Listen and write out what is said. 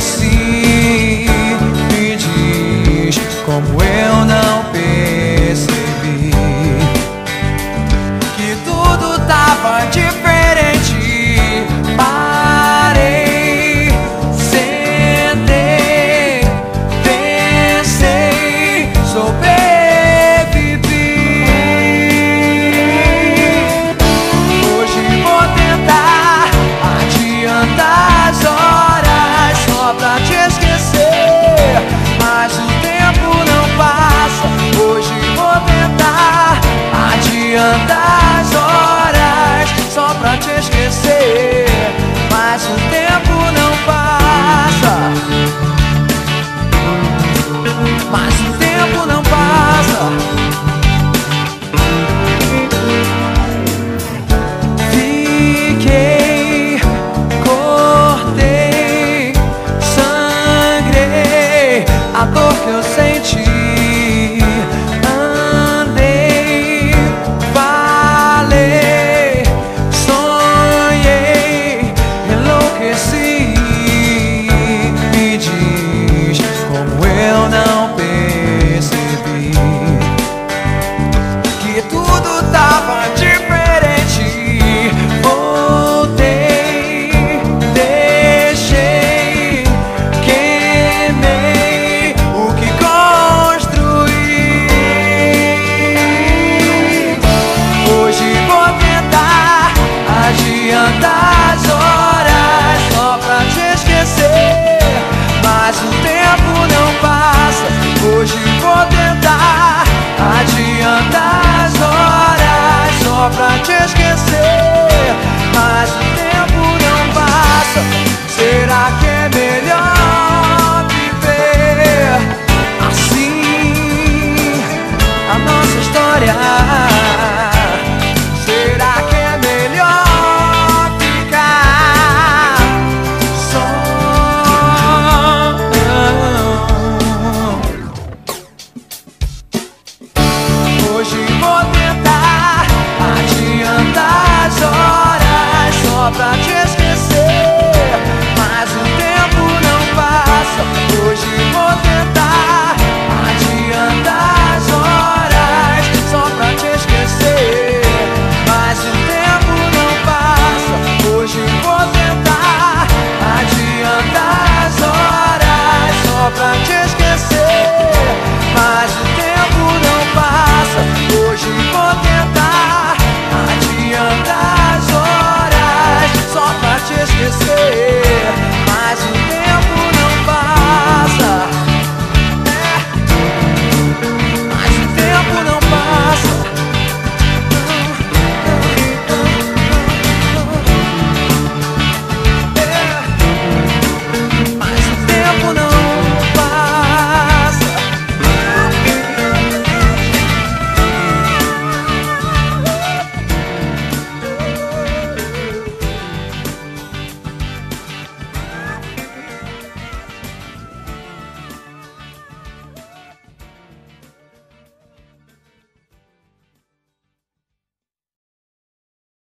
see lutava